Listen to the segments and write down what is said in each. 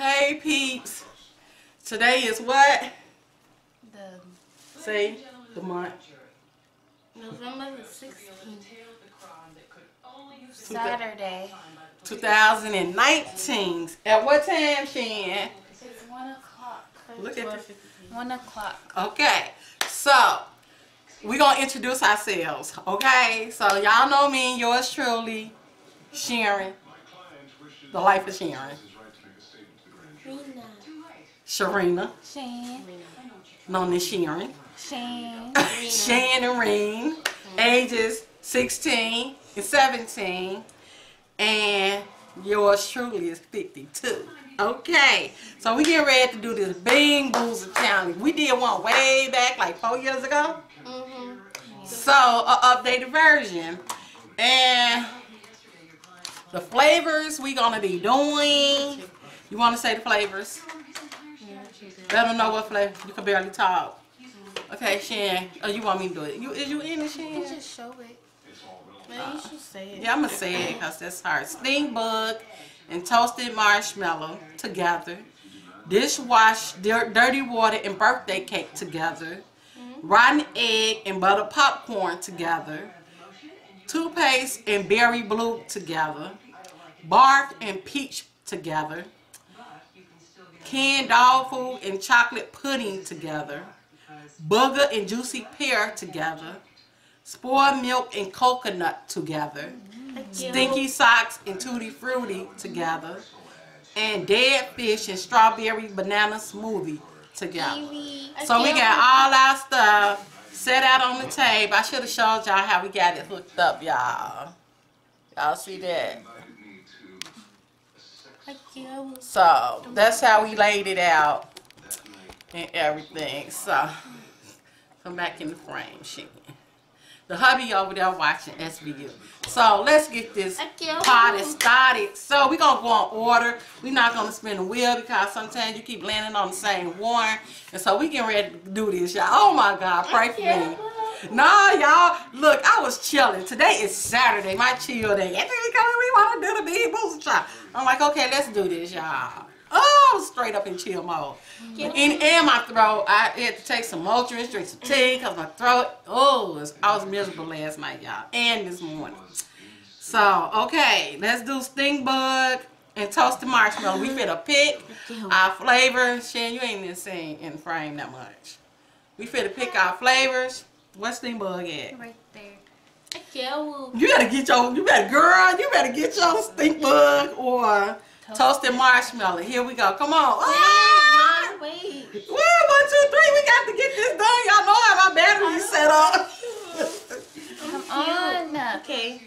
Hey peeps. Today is what? The Say the month. November the 16th. Saturday. 2019. At what time, Shan? It's 1 o'clock. Look at 1 o'clock. Okay. So, we're going to introduce ourselves. Okay? So, y'all know me yours truly, Sharon. The life of Sharon. Rena. Sharina. Shane. Known as Sharon. Shane. Shan and Reen. Ages 16 and 17. And yours truly is 52. Okay, so we get ready to do this Bean Boozle challenge. We did one way back, like four years ago. Mm-hmm. So, a updated version. And the flavors we gonna be doing. You wanna say the flavors? Let them know what flavor. You can barely talk. Okay, Shan. Oh, you want me to do it? You is you in it, You Shan? just show it. Man, you should say it. Yeah, I'm gonna say it because that's hard. Stink bug and toasted marshmallow together. Dishwash dir- dirty water and birthday cake together. Mm-hmm. Rotten egg and butter popcorn together. Toothpaste and berry blue together. Barf and peach together. Canned dog food and chocolate pudding together. Booger and juicy pear together. Spoiled milk and coconut together. Stinky socks and tutti frutti together. And dead fish and strawberry banana smoothie together. So we got all our stuff set out on the table. I should have showed y'all how we got it hooked up, y'all. Y'all see that? So that's how we laid it out and everything. So come back in the frame, shit. The hubby over there watching SVU. So let's get this party started. So we're gonna go on order. We're not gonna spin the wheel because sometimes you keep landing on the same one. And so we getting ready to do this, y'all. Oh my God, pray for me. Nah, y'all. Look, I was chilling. Today is Saturday, my chill day. Then we want to do the big booster shot. I'm like, okay, let's do this, y'all. Oh, straight up in chill mode. And, and my throat, I had to take some Motrin, drink some tea, because my throat, oh, was- I was miserable last night, y'all, and this morning. So, okay, let's do Stink Bug and Toasted Marshmallow. We finna pick our flavors. Shan, you ain't even seen in frame that much. We finna pick our flavors. What's Stink Bug at? Right there. Aquela. You better get your, you better, girl, you better get your Stink Bug or Toasted Marshmallow. Here we go. Come on. Ah! Wait, wait. Wait, one, two, three. We got to get this done. Y'all know how my battery's set up. Come on. Okay.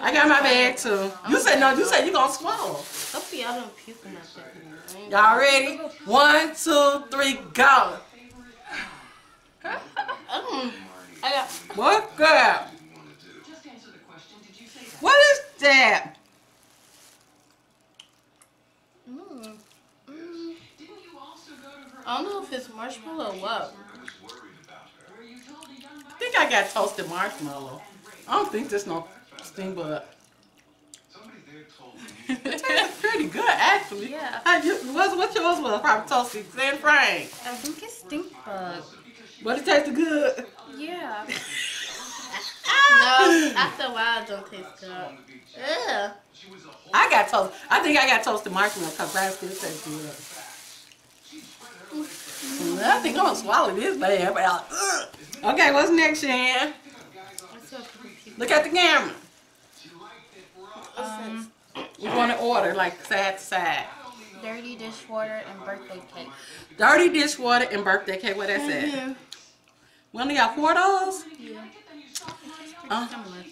I got my bag too. You said no. You said you gonna swallow. Hope y'all don't puke in my bed. Y'all ready? One, two, three, go. Um, I got. What that? What is that? Mm, mm, I don't know if it's marshmallow or what. I think I got toasted marshmallow. I don't think there's no stink bug. it tastes pretty good, actually. Yeah. How you, what's, what yours was? Probably toasted San Frank. I think it's stink bug. But it tasted good. Yeah. no, after a while it don't taste good. Yeah. I got toast. I think I got toasted marshmallow because that still tastes good. Mm, I think I'm gonna swallow this bad. But I'll- Okay, what's next, Shan? Let's see if we can puke. Look at the camera. Um, We want to order like side to side. dirty dishwater and birthday cake. Dirty dishwater and birthday cake. What that's at? We only got four of those. Yeah. Uh, Similar.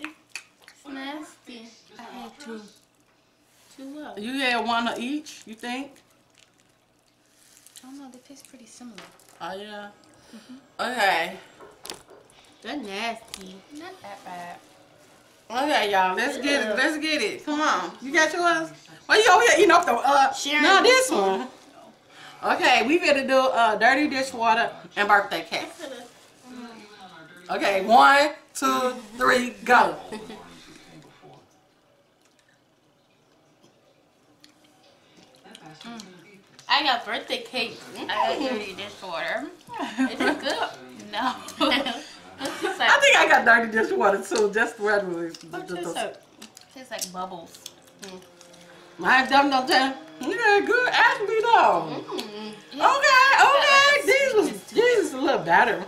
It's nasty. I had two. Two what? you had one of each. You think? I don't know, they taste pretty similar. Oh yeah. Mhm. Okay. They're nasty. Not that bad. Okay, y'all. Let's get it. Let's get it. Come on. You got yours? Why you over here eating up the uh? Sharing no, this this one. Okay, we better do uh dirty dishwater and birthday cake. Okay, one, two, three, go. I got birthday cake. I got dirty dishwater. Is it good? No. What's this I think I got dirty dishwater too, just regularly. What's this like? Tastes like bubbles. My dumb dumb dumb. Yeah, good. Actually, though. Mm. Okay, okay. These was these was a little better.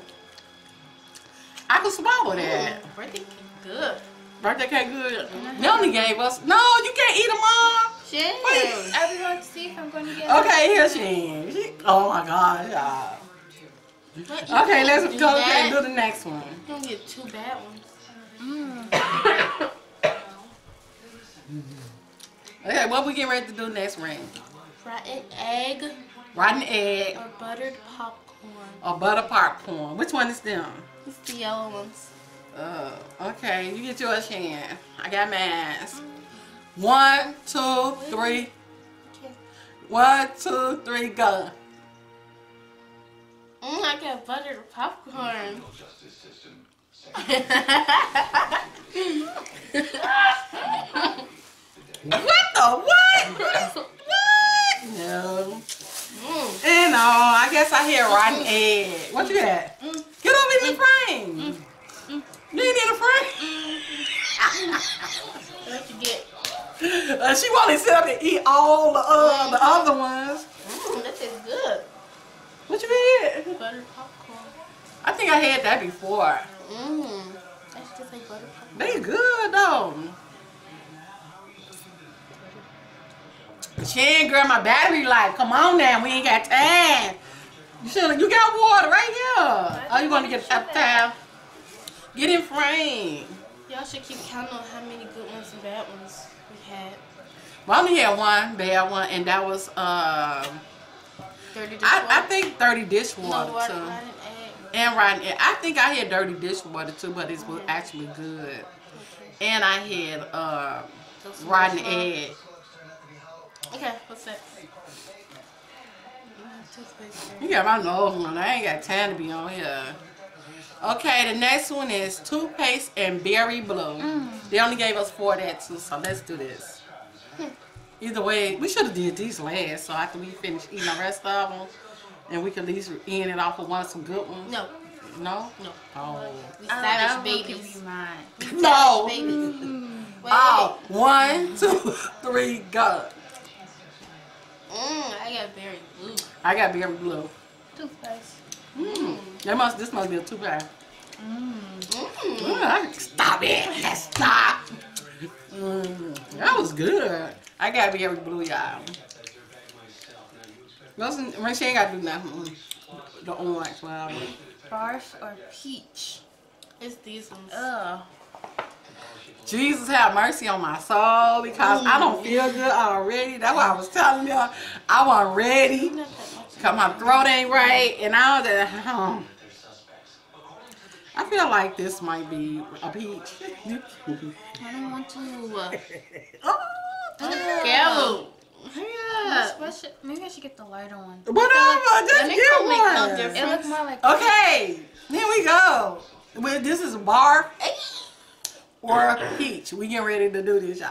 I could swallow that. Mm, Birthday cake good. Birthday cake good. They only gave us. No, you can't eat them all. Shit. Wait. I was going to see if I'm going to get Okay, here she is. She, oh my gosh, y'all. Okay, let's do go that. ahead and do the next one. You don't get two bad ones. Mm. Okay, what we getting ready to do next round? Rotten egg Rotten egg or buttered popcorn. or butter popcorn. Which one is them? It's the yellow ones. Uh, okay, you get yours, Shan. I got mine. One, two, three. One, two, three, go. Mm, I got buttered popcorn. What the what? what? No. Mm. And no, I guess I hear rotten egg. What you got? Mm. Get over in the frame. You ain't in the frame. What you get? Uh, she wanted to sit up and eat all the uh, the other ones. Mm, that tastes good. What you get? Buttered popcorn. I think I had that before. Mmm. That's just like buttered popcorn. They good though. She ain't grab my battery life. Come on now, we ain't got time. You should you got water right here. Oh, you gonna get a towel? Get in frame. Y'all should keep counting on how many good ones and bad ones we had. Well, I only had one bad one, and that was uh, Dirty I, dishwater. I think dirty dishwater no, rotten, too, rotten egg. and rotten. egg. I think I had dirty dishwater too, but it was actually good. Okay. And I had uh, rotten egg. Okay, what's that? Mm, toothpaste. You got my nose on. I ain't got time to be on here. Okay, the next one is toothpaste and berry blue. They only gave us four of that too, so let's do this. Either way, we should have did these last, so after we finish eating the rest of them, and we could at least end it off with one of some good ones. No, No? no. Oh. We I savage love when babies. give you mine. No. Babies. Wait, Oh, one, two, three, go. Mm, I got berry blue. I got berry blue. Toothpaste. Mm. That must. This must be a toothpaste. Mm. Mm. Mm, Stop it! Stop! Mm, that was good. I gotta be every blue, y'all. Listen, when she ain't gotta do nothing. The orange, well. Barf or peach? It's these ones. Ugh. Jesus have mercy on my soul because I don't feel good already. That's why I was telling y'all I wasn't ready. Not that much. Cause my throat ain't right and all that. Um, I feel like this might be a peach. I don't want to. Uh, oh, Go. yeah. Should, maybe I should get the lighter one. Whatever, just get don't make no one. difference. It looks more like. Okay, here we go. Well, this is bar or a peach. We getting ready to do this, y'all.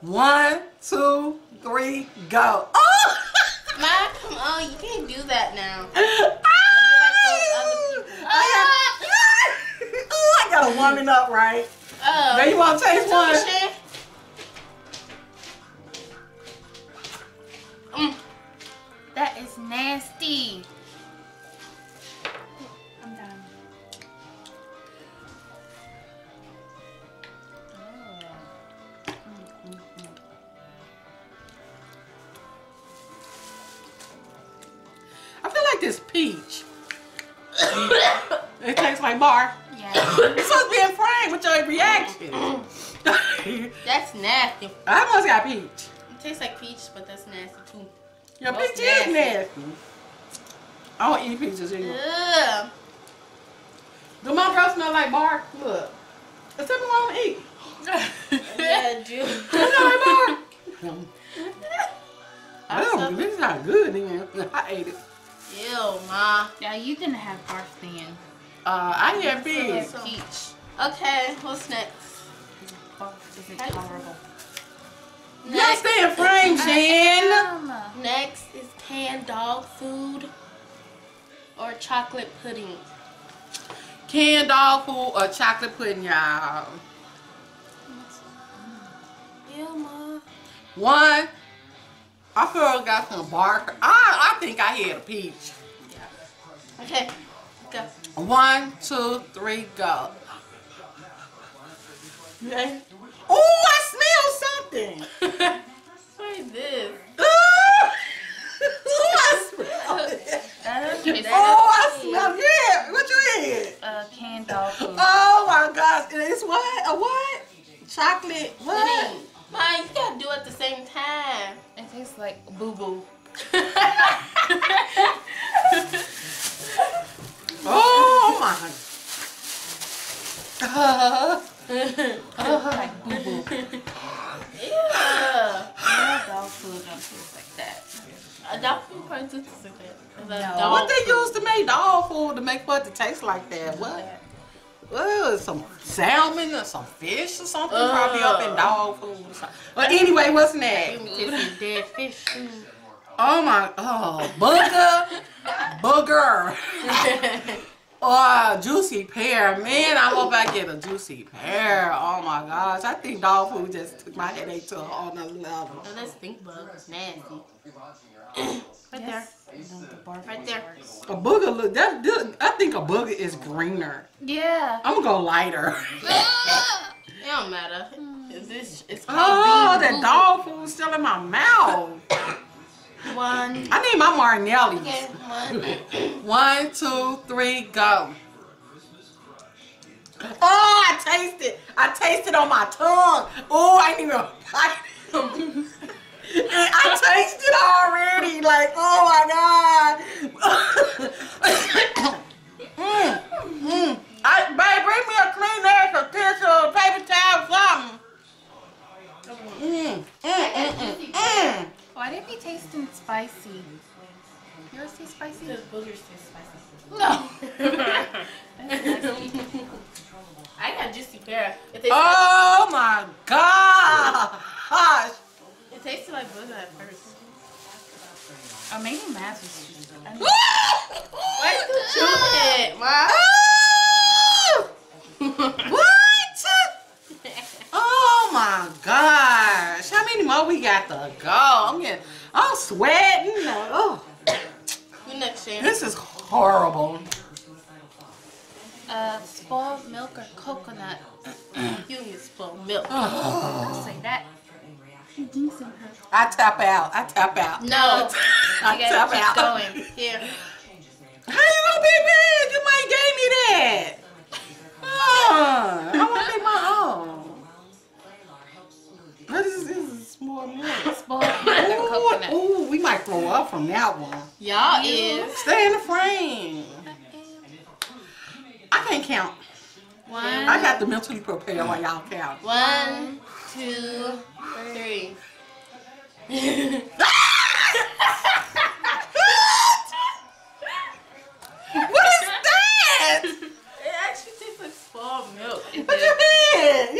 One, two, three, go. Oh! Ma, come on, you can't do that now. Ah! Oh, I ah! got, oh, I got a warming up, right? Oh. Now you want to taste one? Nasty too. Your That's peach is nasty. nasty. I don't eat peaches anymore. Ugh. Do my breath smell like bar? Look. It's something I don't eat. Yeah, Jew. It smell like bar. I Oh, suck. this is not good then. I ate it. Ew, ma. Yeah, you didn't have barf then. Uh, I had big. So- Peach. Okay, what's next? Barf is intolerable. Y'all stay in frame, Jen. Um, is canned dog food or chocolate pudding? Canned dog food or chocolate pudding, y'all. Yeah. One, I feel I got some barf. I, I think I had a peach. Okay, go. One, two, three, go. Okay. Oh, I smell something. what is this? Ooh, I smell it. Oh, I smell it. What you eat? uh, canned dog food. Oh my gosh. It's what? A what? Chocolate. What? Pudding. Ma, you gotta do it at the same time. It tastes like boo boo. Oh my. Uh, like boo boo. yeah. dog food don't taste like that. A dog food probably tastes like that. No. what they food. used to make dog food to make what to taste like that? What? Well, some salmon or some fish or something probably up in dog food. Or something. But anyway, what's Give next? me tastes some dead fish. Oh my, oh, booger, booger. Oh, juicy pear. Man, I hope I get a juicy pear. Oh my gosh. I think dog food just took my headache to a whole nother level. Oh, that's stink bug. It's nasty. right Yes. No, the Right there. A booger look that, that I think a booger is greener. Yeah. I'm gonna go lighter. It don't matter. Is this? It's oh, called Oh, being that dog food still in my mouth. One. I need my Martinelli. Okay, one. One, two, three, go. Oh, I taste it. I taste it on my tongue. Oh, I ain't even bite it. I taste it already. Like, oh my God. mm, mm. I, babe, bring me a Kleenex, a tissue, a paper towel, something. Mm, mm, mm, mm, mm. Why did we tasting spicy? Yours taste spicy? This boogers taste spicy. No. I got juicy pear. It tastes, Oh my gosh. it tasted like booger at first. Or maybe Maz was just. I don't know. Why you chewing it, ah! ma? what? Oh my gosh. How many more we got to go? I'm getting, I'm sweating. Oh, You next, Shannon. this is horrible. Uh, spoiled milk or coconut? You need spoiled milk. Oh. Say that. I tap out. I tap out. No. I You gotta tap keep out. going. Here. How you gonna be mad? You might gave me that. Uh, I want to make my own. What is this? This is milk. Spoiled milk coconut? Ooh, ooh, we might throw up from that one. Y'all is Stay in the frame. I can't count. one, I got to mentally prepare while y'all count. one, two, three. what is that? It actually tastes like spoiled milk. What you did?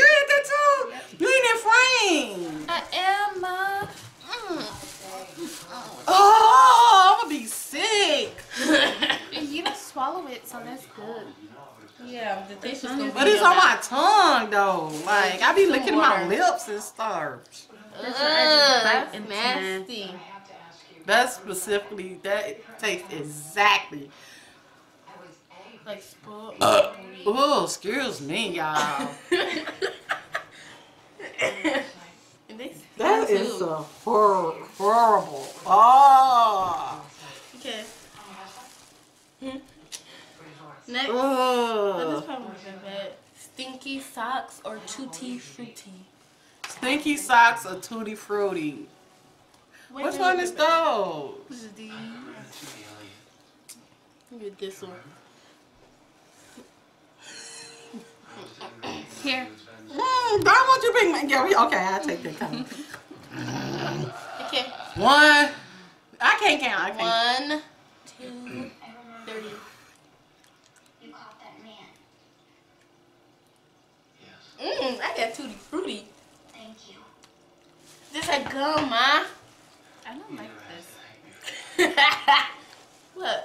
You ate that too? You in frame. I am, uh, Oh, I'm gonna be sick. you don't swallow it, so that's good. yeah, the taste is gonna But it's on my tongue though. Like I be licking my lips and stuff. Ugh, That's what I just bite that's nasty. That specifically, that tastes exactly. Like spoiled Uh. milk. Oh, excuse me, y'all. and they That too. is a hor- horrible. Oh. Okay. Hmm? Next. Ugh. This probably would have been bad. Stinky socks or tutti frutti? Stinky socks or tutti frutti? Which one is those? This is. Get this one. Here. Mm, don't want you bring my yeah, we- Okay, I'll take that count. Okay. One. I can't count. I can't. One, two, three. You caught that man. Mmm, I got tutti frutti. Thank you. This like gum, ma. I don't like this. Look.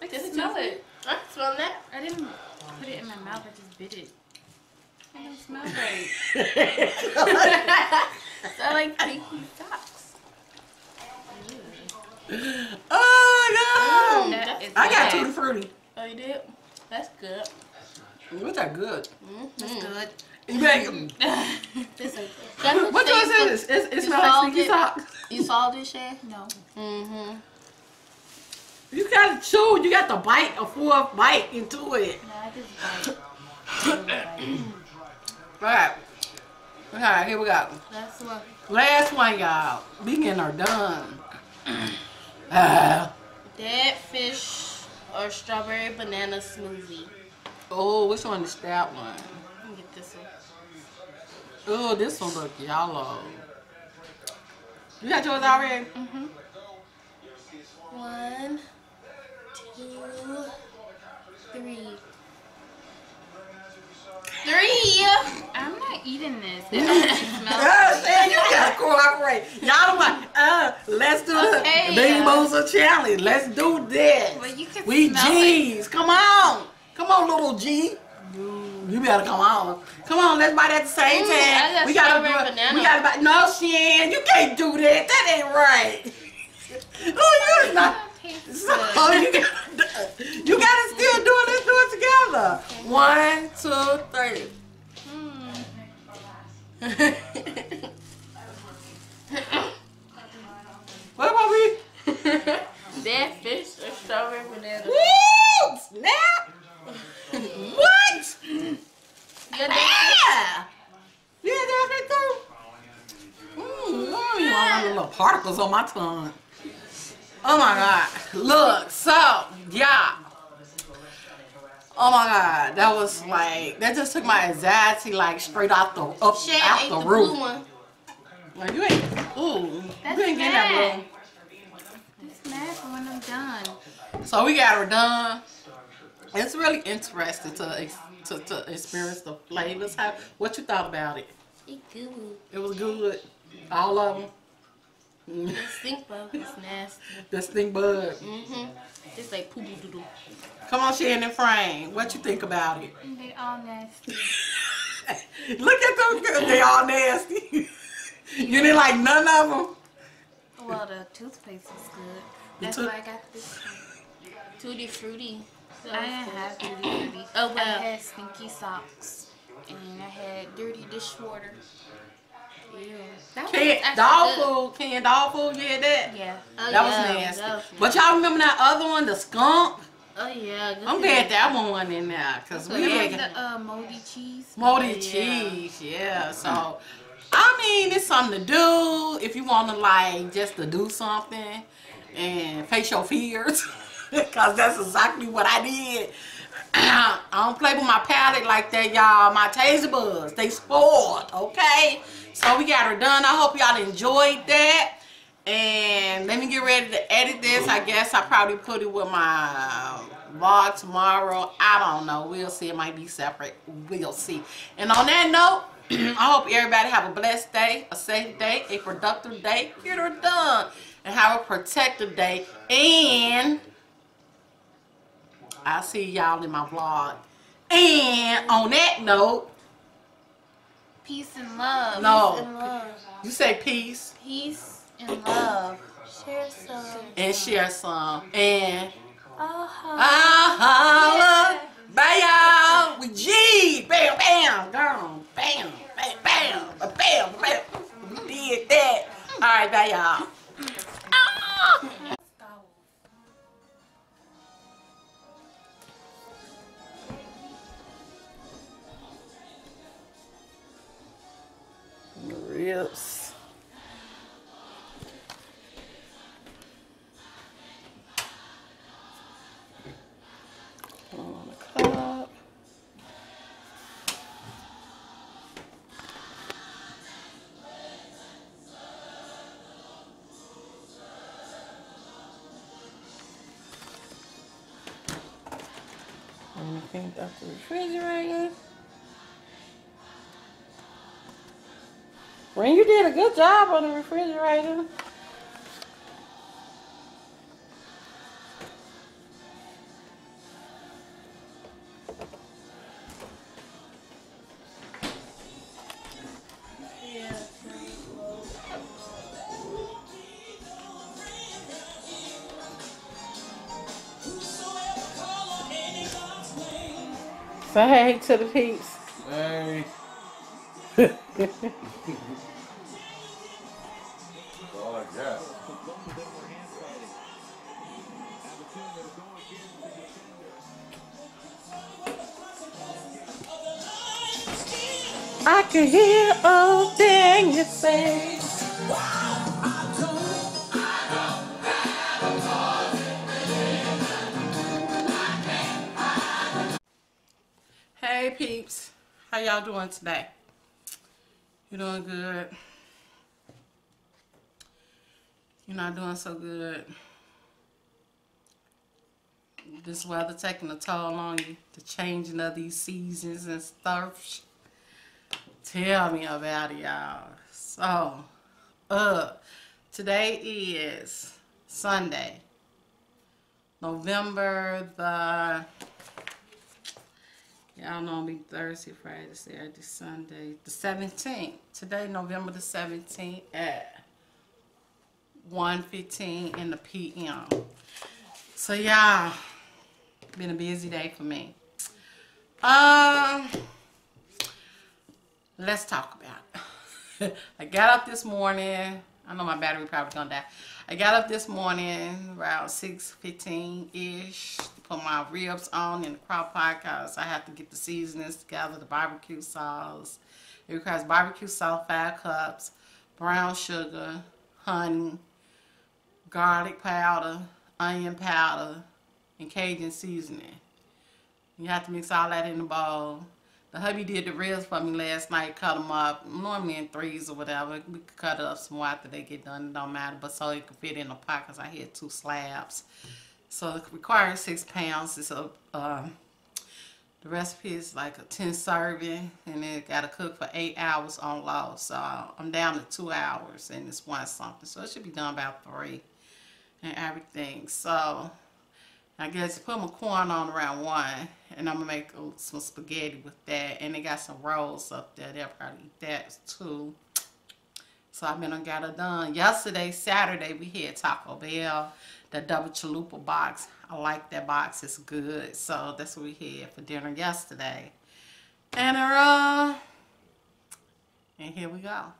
I Just can smell smell it. I can smell that. I didn't put it in my mouth. I just bit it. It don't smell right. I like pinky socks. oh my god! That is I got bad. tutti frutti. Oh, you did? That's good. What's that good? That's good. You better- This is. That's What yours is? It, it You smells like salted? stinky socks. You saw this, Shay? No. Mm-hmm. You gotta chew. You got to bite a full bite into it. No, I just bite. I really bite. Alright. Alright, here we go. That's what. Last one, y'all. Getting her done. Ah. Dead fish or strawberry banana smoothie. oh, which one is that one? Let me get this one. Oh, this one look yellow. You got yours already? Mm-hmm. One, two, three. Three! I'm not eating this. It don't smell man, you gotta cooperate. Y'all want, uh, let's do Okay, the Big yeah. Bosa challenge. Let's do this. Well, you can we smell it. G's. Come on. Come on, little G. You better come on. Come on, let's bite at the same Mm, time. We gotta do it. banana. We gotta bite. No, Shan, you can't do that. That ain't right. oh, you're not. So you gotta, you gotta still do it. Let's do it together. One, two, three. Hmm. What about we? Dead fish or strawberry banana. Woo! Snap! what? Ah! Yeah, Yeah! Yeah, that's it too. Mmm, I got little particles on my tongue. Oh my god. Look, so, yeah. Oh my god, that was like, that just took my anxiety like straight out the, up, Shay out ate the the roof. blue one. Like, you ain't, ooh, That's you ain't getting that bad. blue. It's mad for when I'm done. So we got her done. It's really interesting to to, to experience the flavors. How, what you thought about it? It good. It was good. All of them. It stink bug. It's nasty. the stink bug. Mm-hmm. It's like poo doo doo doo. Come on, Shannon Frame. What you think about it? They all nasty. Look at those girls. They all nasty. you didn't like none of them. Well, the toothpaste is good. That's why I got this one. Tutti fruity. I didn't have dirty dirty. Oh, well. I had stinky socks. And I had dirty dishwater. Ew. Canned dog good. food. Canned dog food. You had that? Yeah. Oh, That was yeah, nasty. that was But y'all remember that other one, the skunk? Oh yeah. good I'm to glad that one wasn't in there because we It had was the uh, moldy cheese. moldy Yeah. cheese. Yeah. So, I mean, it's something to do if you want to like just to do something and face your fears, because that's exactly what I did. I don't play with my palate like that, y'all. My taste buds, they spoiled, okay? So we got her done. I hope y'all enjoyed that. And let me get ready to edit this. I guess I probably put it with my vlog tomorrow. I don't know. We'll see. It might be separate. We'll see. And on that note, I hope everybody have a blessed day, a safe day, a productive day. Get her done. And have a protective day. And I'll see y'all in my vlog. And on that note, Peace and love. no, And love. you say peace Peace and love. Share some. and share some. And Uh-huh. I holla. Bye y'all. We G. Bam, bam. Girl. Bam, bam, bam. Bam, bam. We did that. All right, bye y'all. Ribs. On the cup. Anything out the refrigerator. Ren, you did a good job on the refrigerator. Say hey to the peeps. I can hear all thing you say. Hey peeps, how y'all doing today? You doing good? You're not doing so good. This weather taking a toll on you. The changing of these seasons and stuff. Tell me about it, y'all. So, uh, today is Sunday, November the Y'all know me Thursday, Friday, Saturday, Sunday, the 17th. Today, November the 17th at 1.15 in the p.m. So, y'all, been a busy day for me. Um, let's talk about it. I got up this morning. I know my battery probably gonna die. I got up this morning around 6.15-ish to put my ribs on in the crock pot because I have to get the seasonings together, the barbecue sauce. It requires barbecue sauce, five cups, brown sugar, honey, garlic powder, onion powder, and Cajun seasoning. You have to mix all that in the bowl. The hubby did the ribs for me last night, cut them up, normally in threes or whatever. We could cut up some more after they get done, it don't matter. But so it could fit in the pot because I had two slabs. So it requires six pounds. It's a, uh, the recipe is like a 10 serving and it got to cook for eight hours on low. So I'm down to two hours and it's one something. So it should be done about three and everything. So I guess put my corn on around one and I'm gonna make some spaghetti with that and they got some rolls up there they'll probably eat that too so I've been on got it done yesterday Saturday we had Taco Bell the double chalupa box I like that box it's good so that's what we had for dinner yesterday and uh and here we go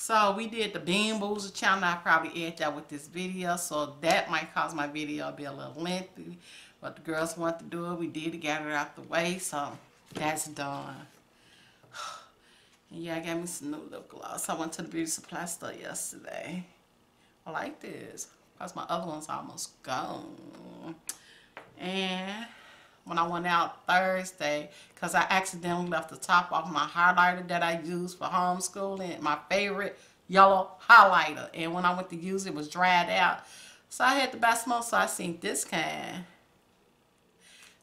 so we did the Bean Boozled challenge. I probably add that with this video. So that might cause my video to be a little lengthy. But the girls want to do it. We did it, got it out the way. So that's done. Yeah, I got me some new lip gloss. I went to the beauty supply store yesterday. I like this. Because my other one's almost gone. And when I went out Thursday because I accidentally left the top off my highlighter that I use for homeschooling, my favorite yellow highlighter. And when I went to use it, it was dried out. So I had to buy some so I seen this kind.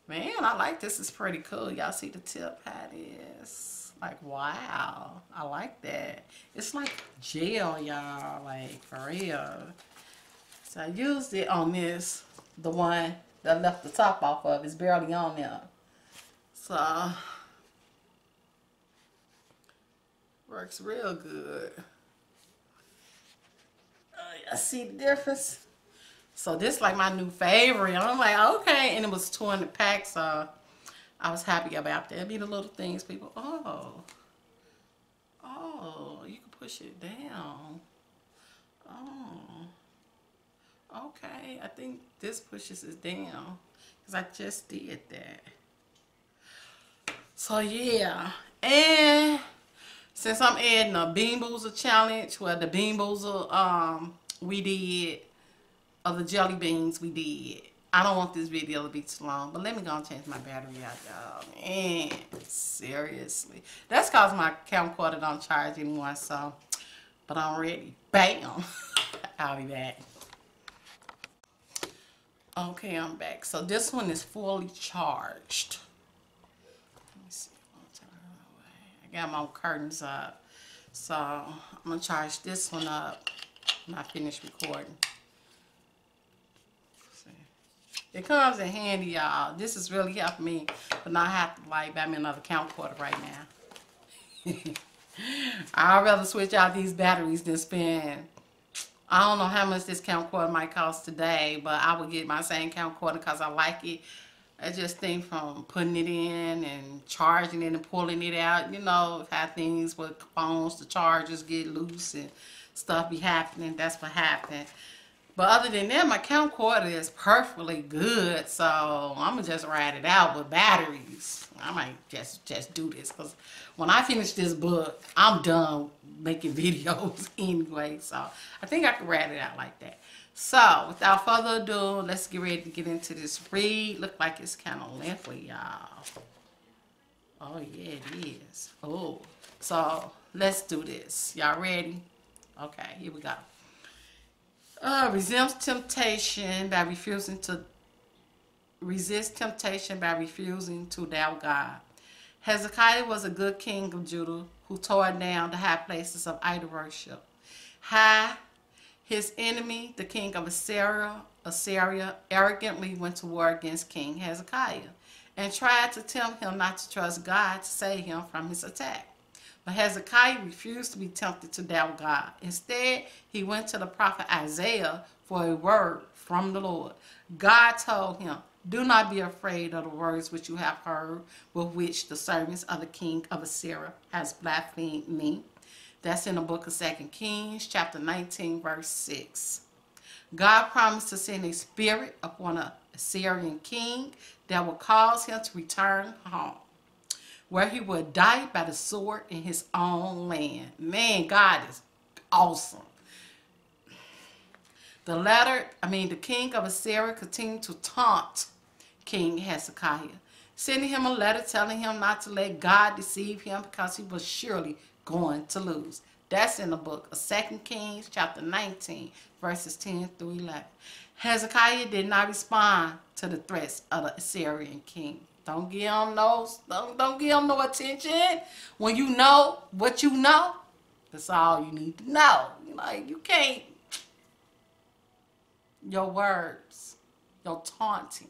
Man, I like this. It's pretty cool. Y'all see the tip how it is. Like, wow. I like that. It's like gel, y'all. Like, for real. So I used it on this, the one that I left the top off of. It's barely on there. So, works real good. Uh, I see the difference. So this like my new favorite. I'm like, okay. And it was 200 packs, so I was happy about that. It'd be the little things people, oh, oh, you can push it down. Oh, okay. I think this pushes it down because I just did that. So yeah, and since I'm adding a Bean Boozled challenge, well the Bean Boozled um we did of the jelly beans we did. I don't want this video to be too long, but let me go and change my battery out, y'all. Man, seriously. That's cause my camcorder don't charge anymore, so, but I'm ready. Bam! I'll be back. Okay, I'm back. So this one is fully charged. Let me see. I got my curtains up. So I'm gonna charge this one up when I finish recording. It comes in handy, y'all. This is really helping me, but not have to like buy me another camcorder right now. I'd rather switch out these batteries than spend. I don't know how much this count camcorder might cost today, but I would get my same count camcorder because I like it. I just think from putting it in and charging it and pulling it out, you know, how things with phones, the chargers get loose and stuff be happening. That's what happened. But other than that, my camcorder is perfectly good, so I'm gonna just ride it out with batteries. I might just just do this because when I finish this book, I'm done making videos anyway. So I think I can ride it out like that. So without further ado, let's get ready to get into this read. Look like it's kind of lengthy, y'all. Oh yeah, it is. Oh, so let's do this. Y'all ready? Okay, here we go. Uh, resist temptation by refusing to resist temptation by refusing to doubt God. Hezekiah was a good king of Judah who tore down the high places of idol worship. High, his enemy, the king of Assyria, Assyria, arrogantly went to war against King Hezekiah and tried to tempt him not to trust God to save him from his attack. But Hezekiah refused to be tempted to doubt God. Instead, he went to the prophet Isaiah for a word from the Lord. God told him, Do not be afraid of the words which you have heard, with which the servants of the king of Assyria has blasphemed me. That's in the book of Second Kings, chapter 19, verse 6. God promised to send a spirit upon an Assyrian king that will cause him to return home where he would die by the sword in his own land. Man, God is awesome. The latter, I mean, the king of Assyria continued to taunt King Hezekiah, sending him a letter telling him not to let God deceive him because he was surely going to lose. That's in the book of Second Kings, chapter 19, verses 10 through 11. Hezekiah did not respond to the threats of the Assyrian king. Don't give them no, don't, don't give them no attention. When you know what you know, that's all you need to know. Like you can't, your words, your taunting,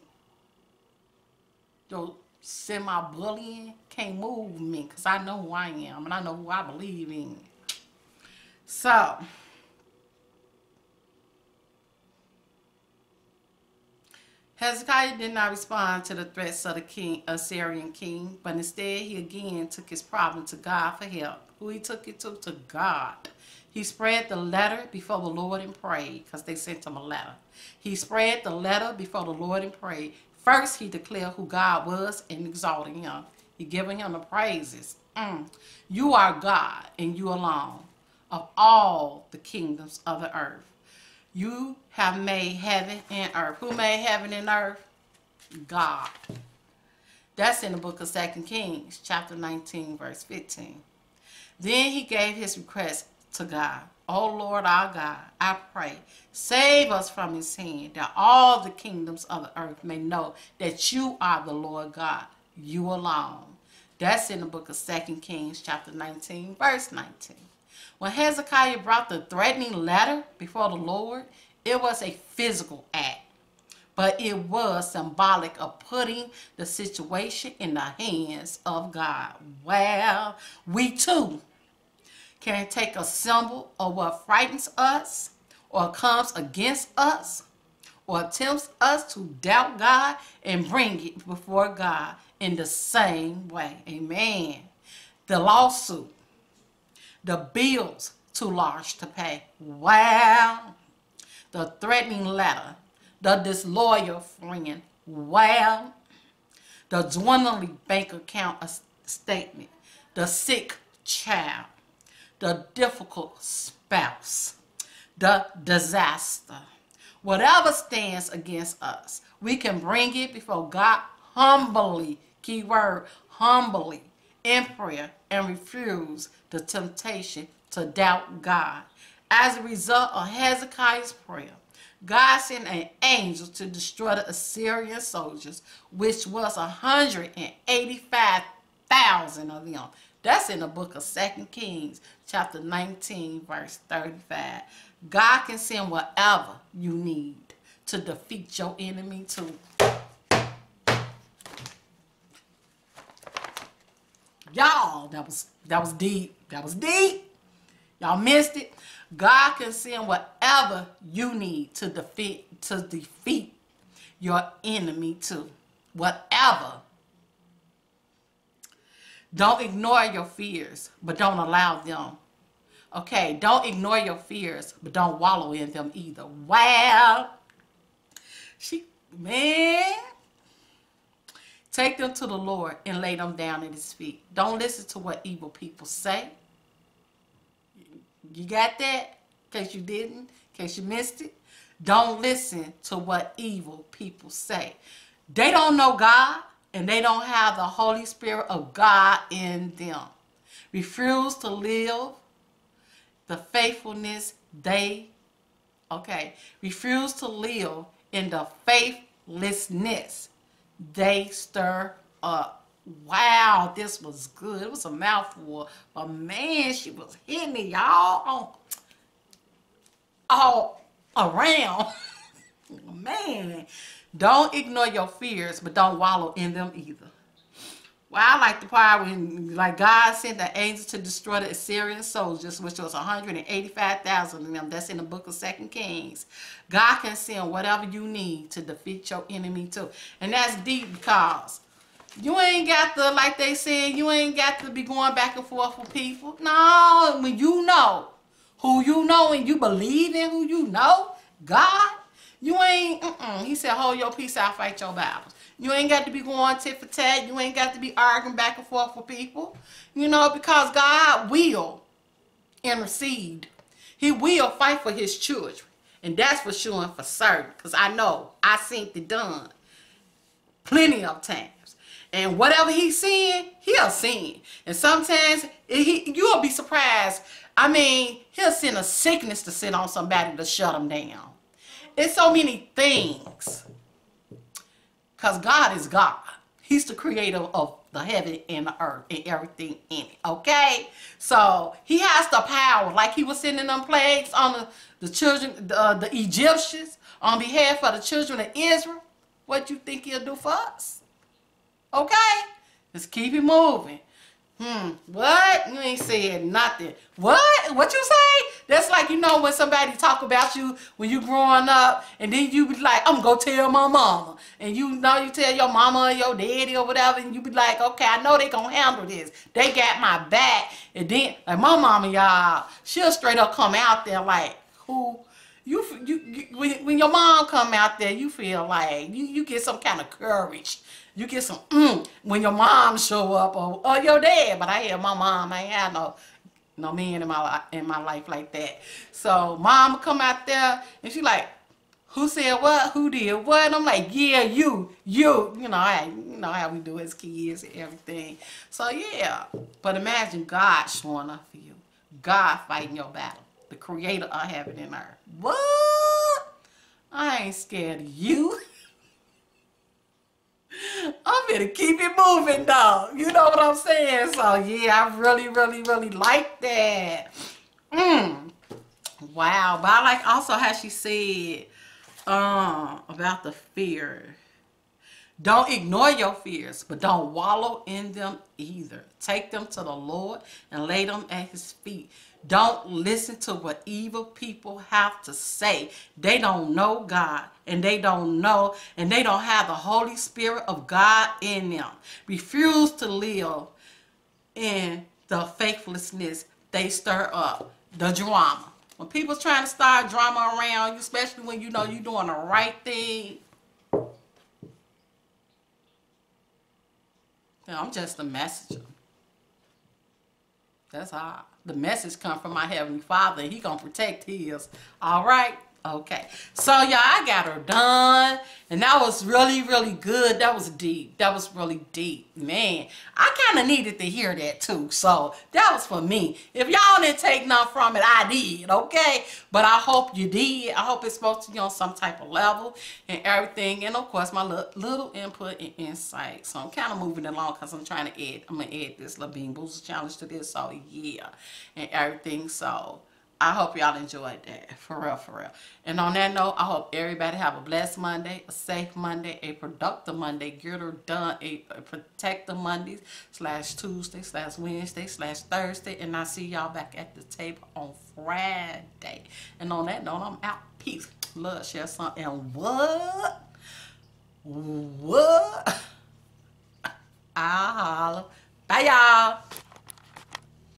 your semi-bullying can't move me because I know who I am and I know who I believe in. So, Hezekiah did not respond to the threats of the king, Assyrian king, but instead he again took his problem to God for help. Who he took it to? To God. He spread the letter before the Lord and prayed, because they sent him a letter. He spread the letter before the Lord and prayed. First, he declared who God was and exalted him. He giving him the praises. Mm. You are God, and you alone, of all the kingdoms of the earth. You have made heaven and earth. Who made heaven and earth? God. That's in the book of Second Kings, chapter 19, verse 15. Then he gave his request to God. O Lord our God, I pray, save us from his hand, that all the kingdoms of the earth may know that you are the Lord God, you alone. That's in the book of Second Kings, chapter 19, verse 19. When Hezekiah brought the threatening letter before the Lord, it was a physical act, but it was symbolic of putting the situation in the hands of God. Well, we too can take a symbol of what frightens us or comes against us or tempts us to doubt God and bring it before God in the same way. Amen. The lawsuit the bills too large to pay. Wow. The threatening letter. The disloyal friend. Wow. The dwindling bank account statement. The sick child. The difficult spouse. The disaster. Whatever stands against us, we can bring it before God humbly. Keyword humbly in prayer and refuse the temptation to doubt God. As a result of Hezekiah's prayer, God sent an angel to destroy the Assyrian soldiers, which was 185,000 of them. That's in the book of Second Kings, chapter 19, verse 35. God can send whatever you need to defeat your enemy too. That was that was deep. That was deep. Y'all missed it. God can send whatever you need to defeat to defeat your enemy too. whatever. Don't ignore your fears, but don't allow them. Okay, don't ignore your fears, but don't wallow in them either. Wow. She, man. Take them to the Lord and lay them down at his feet. Don't listen to what evil people say. You got that? In case you didn't, in case you missed it. Don't listen to what evil people say. They don't know God and they don't have the Holy Spirit of God in them. Refuse to live the faithfulness they, okay, refuse to live in the faithlessness they stir up. Wow, this was good. It was a mouthful, but man, she was hitting me, y'all all around. man, don't ignore your fears, but don't wallow in them either. Well, I like the part when, like, God sent the angels to destroy the Assyrian soldiers, which was 185,000 of them. That's in the book of Second Kings. God can send whatever you need to defeat your enemy too. And that's deep because you ain't got to, like they said, you ain't got to be going back and forth with people. No, when you know who you know and you believe in who you know, God, you ain't, mm -mm. he said, hold your peace, I'll fight your battles. You ain't got to be going tit for tat. You ain't got to be arguing back and forth with people. You know, because God will intercede. He will fight for his children. And that's for sure and for certain. Because I know I seen it done plenty of times. And whatever he's seeing, he'll see. And sometimes he, you'll be surprised. I mean, he'll send a sickness to sit on somebody to shut them down. It's so many things because God is God. He's the creator of the heaven and the earth and everything in it. Okay? So he has the power. Like he was sending them plagues on the, the children, the, uh, the Egyptians, on behalf of the children of Israel. What you think he'll do for us? Okay? Just keep it moving. Hmm, what? You ain't saying nothing. What? What you say? That's like, you know, when somebody talk about you when you growing up, and then you be like, I'm gonna tell my mama. And you know you tell your mama or your daddy or whatever, and you be like, okay, I know they gonna handle this. They got my back. And then, like my mama, y'all, she'll straight up come out there like, who? You, you, you when, when your mom come out there, you feel like you, you get some kind of courage you get some mm when your mom show up or, or your dad. But I had my mom. I ain't had no no man in my in my life like that. So mom come out there and she like, who said what? Who did what? And I'm like, yeah, you, you. You know, I you know how we do as kids and everything. So yeah. But imagine God showing up for you. God fighting your battle. The creator of heaven and earth. What? I ain't scared of you. I'm gonna keep it moving though. You know what I'm saying? So yeah, I really, really, really like that. Mm. Wow. But I like also how she said um about the fear. Don't ignore your fears, but don't wallow in them either. Take them to the Lord and lay them at his feet. Don't listen to what evil people have to say. They don't know God and they don't know and they don't have the Holy Spirit of God in them. Refuse to live in the faithlessness they stir up, the drama. When people's trying to start drama around you, especially when you know you're doing the right thing, I'm just a messenger. That's how The message come from my Heavenly Father. He going to protect his. All right? Okay. So, y'all, I got her done. And that was really, really good. That was deep. That was really deep. Man, I kind of needed to hear that, too. So, that was for me. If y'all didn't take none from it, I did, okay? But I hope you did. I hope it's supposed to be on some type of level and everything. And, of course, my little, little input and insight. So, I'm kind of moving along because I'm trying to add, I'm going to add this Bean Boozle Challenge to this. So, yeah, and everything. So, I hope y'all enjoyed that. For real, for real. And on that note, I hope everybody have a blessed Monday, a safe Monday, a productive Monday. Get her done. A, a protective Monday slash Tuesday slash Wednesday slash Thursday. And I see y'all back at the table on Friday. And on that note, I'm out. Peace. Love, share, something. And what? What? I'll holler. Bye, y'all.